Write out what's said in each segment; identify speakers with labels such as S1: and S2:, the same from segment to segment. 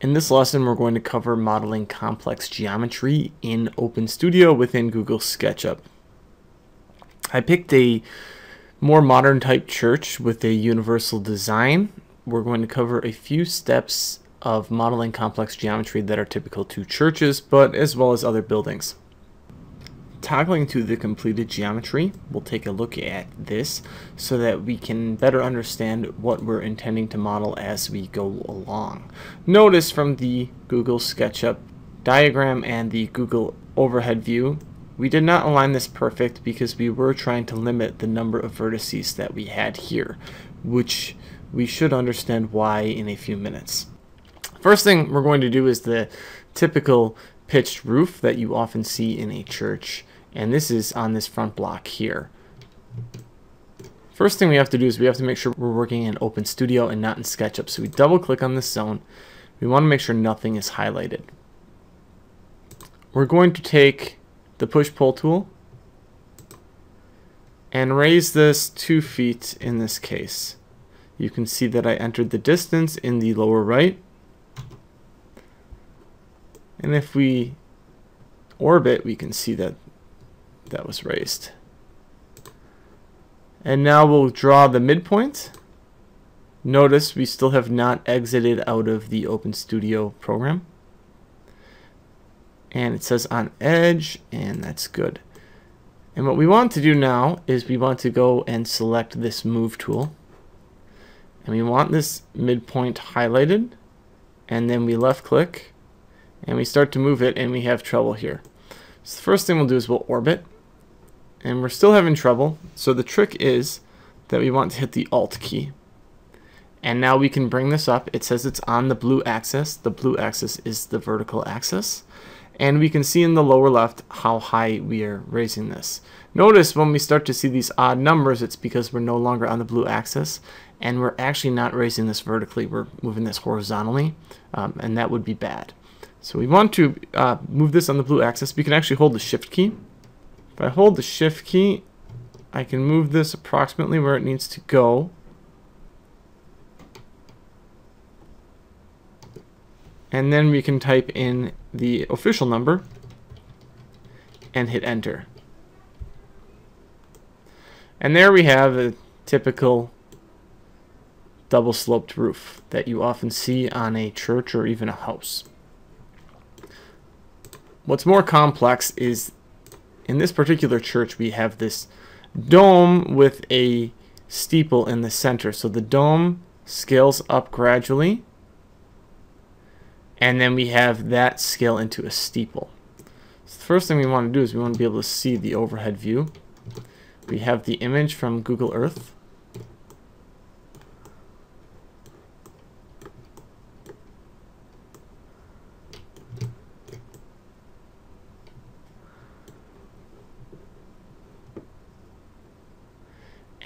S1: In this lesson, we're going to cover modeling complex geometry in OpenStudio within Google SketchUp. I picked a more modern type church with a universal design. We're going to cover a few steps of modeling complex geometry that are typical to churches, but as well as other buildings. Toggling to the completed geometry, we'll take a look at this so that we can better understand what we're intending to model as we go along. Notice from the Google SketchUp diagram and the Google overhead view, we did not align this perfect because we were trying to limit the number of vertices that we had here, which we should understand why in a few minutes. First thing we're going to do is the typical pitched roof that you often see in a church and this is on this front block here. First thing we have to do is we have to make sure we're working in Open Studio and not in SketchUp. So we double click on this zone. We want to make sure nothing is highlighted. We're going to take the push-pull tool and raise this two feet in this case. You can see that I entered the distance in the lower right. And if we orbit, we can see that that was raised. And now we'll draw the midpoint. Notice we still have not exited out of the OpenStudio program. And it says on edge, and that's good. And what we want to do now is we want to go and select this move tool. And we want this midpoint highlighted. And then we left click and we start to move it and we have trouble here. So the first thing we'll do is we'll orbit and we're still having trouble. So the trick is that we want to hit the Alt key. And now we can bring this up. It says it's on the blue axis. The blue axis is the vertical axis. And we can see in the lower left how high we are raising this. Notice when we start to see these odd numbers, it's because we're no longer on the blue axis. And we're actually not raising this vertically. We're moving this horizontally. Um, and that would be bad. So we want to uh, move this on the blue axis. We can actually hold the Shift key if I hold the shift key, I can move this approximately where it needs to go. And then we can type in the official number and hit enter. And there we have a typical double sloped roof that you often see on a church or even a house. What's more complex is in this particular church, we have this dome with a steeple in the center. So the dome scales up gradually. And then we have that scale into a steeple. So the first thing we want to do is we want to be able to see the overhead view. We have the image from Google Earth.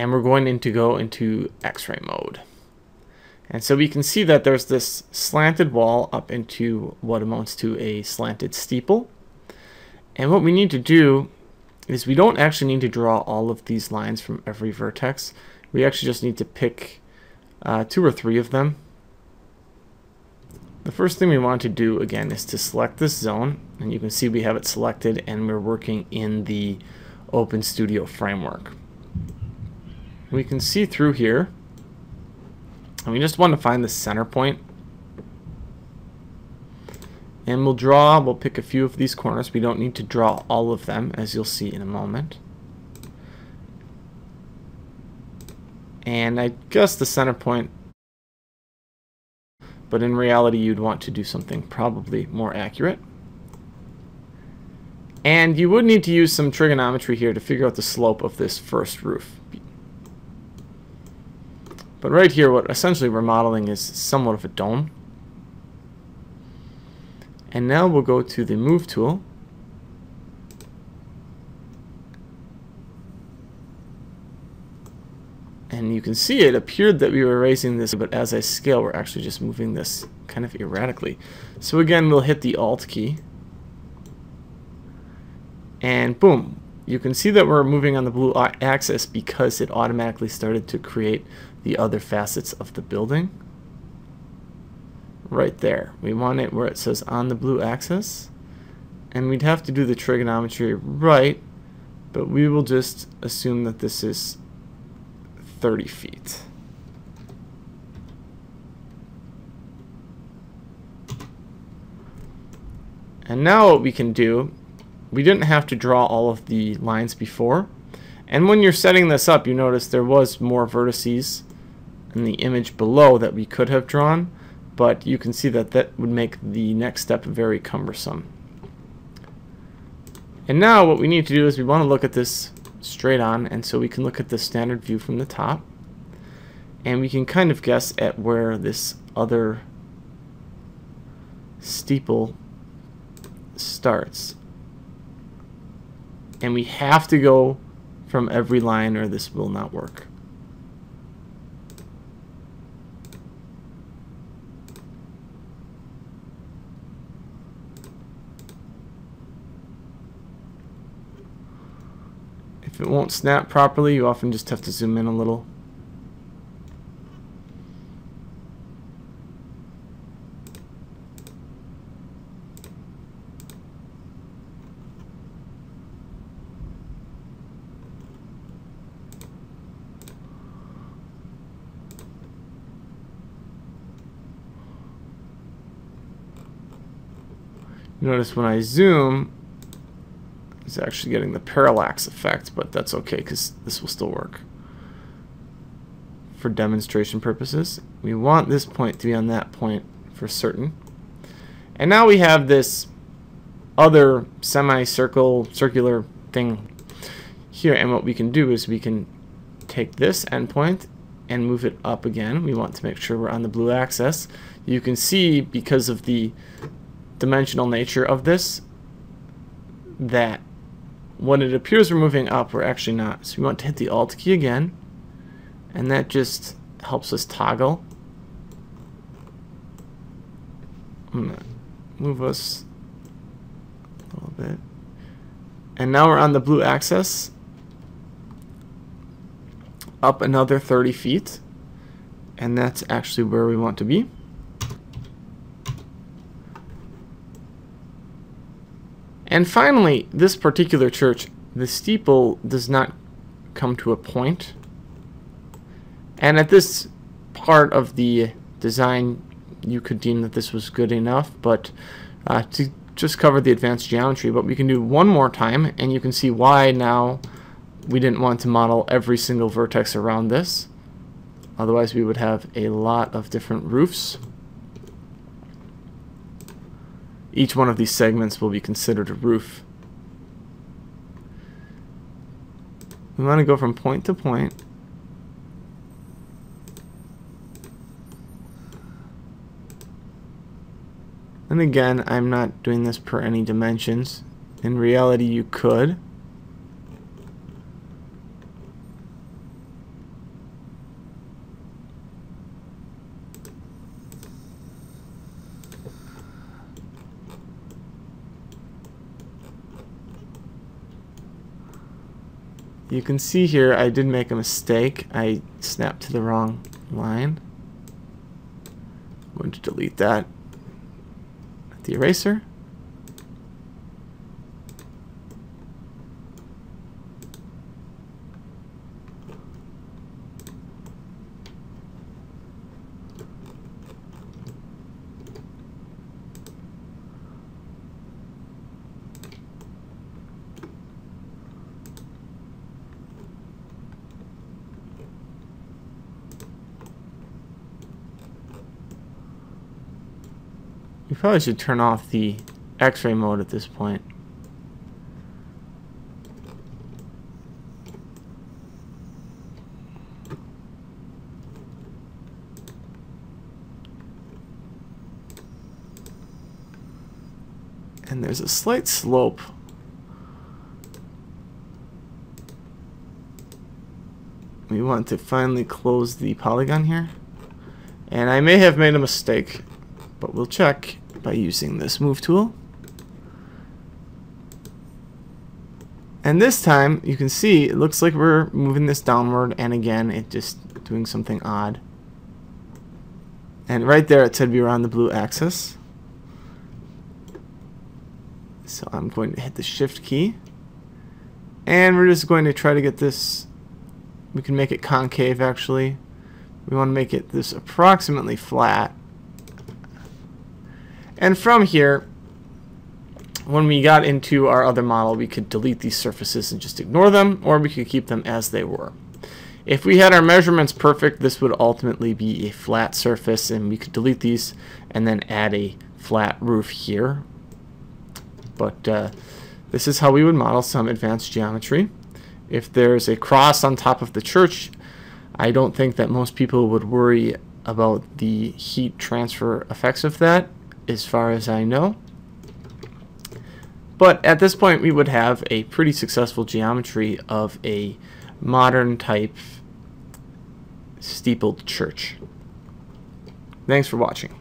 S1: And we're going to go into x-ray mode. And so we can see that there's this slanted wall up into what amounts to a slanted steeple. And what we need to do is we don't actually need to draw all of these lines from every vertex. We actually just need to pick uh, two or three of them. The first thing we want to do again is to select this zone and you can see we have it selected and we're working in the OpenStudio framework we can see through here. And we just want to find the center point. And we'll draw, we'll pick a few of these corners. We don't need to draw all of them, as you'll see in a moment. And I guess the center point, but in reality you'd want to do something probably more accurate. And you would need to use some trigonometry here to figure out the slope of this first roof. But right here, what essentially we're modeling is somewhat of a dome. And now we'll go to the Move tool. And you can see it appeared that we were raising this, but as I scale, we're actually just moving this kind of erratically. So again, we'll hit the Alt key. And boom, you can see that we're moving on the blue axis because it automatically started to create the other facets of the building. right there. We want it where it says on the blue axis. And we'd have to do the trigonometry right, but we will just assume that this is 30 feet. And now what we can do, we didn't have to draw all of the lines before. And when you're setting this up, you notice there was more vertices in the image below that we could have drawn, but you can see that that would make the next step very cumbersome. And now what we need to do is we want to look at this straight on, and so we can look at the standard view from the top, and we can kind of guess at where this other steeple starts. And we have to go from every line or this will not work. If it won't snap properly, you often just have to zoom in a little. Notice when I zoom, it's actually getting the parallax effect, but that's okay because this will still work. For demonstration purposes, we want this point to be on that point for certain. And now we have this other semicircle, circular thing here. And what we can do is we can take this endpoint and move it up again. We want to make sure we're on the blue axis. You can see because of the dimensional nature of this that when it appears we're moving up, we're actually not. So we want to hit the Alt key again, and that just helps us toggle. I'm to move us a little bit. And now we're on the blue axis, up another 30 feet, and that's actually where we want to be. And finally, this particular church, the steeple does not come to a point. And at this part of the design, you could deem that this was good enough, but uh, to just cover the advanced geometry, but we can do one more time, and you can see why now we didn't want to model every single vertex around this. Otherwise, we would have a lot of different roofs. Each one of these segments will be considered a roof. We want to go from point to point. And again, I'm not doing this per any dimensions. In reality, you could. You can see here I did make a mistake. I snapped to the wrong line. I'm going to delete that. at The eraser. Probably should turn off the x-ray mode at this point. And there's a slight slope we want to finally close the polygon here. And I may have made a mistake, but we'll check by using this move tool. And this time, you can see, it looks like we're moving this downward, and again, it just doing something odd. And right there it said we were on the blue axis. So I'm going to hit the shift key. And we're just going to try to get this, we can make it concave actually. We want to make it this approximately flat. And from here, when we got into our other model, we could delete these surfaces and just ignore them, or we could keep them as they were. If we had our measurements perfect, this would ultimately be a flat surface, and we could delete these and then add a flat roof here. But uh, this is how we would model some advanced geometry. If there's a cross on top of the church, I don't think that most people would worry about the heat transfer effects of that, as far as I know. But at this point, we would have a pretty successful geometry of a modern type steepled church. Thanks for watching.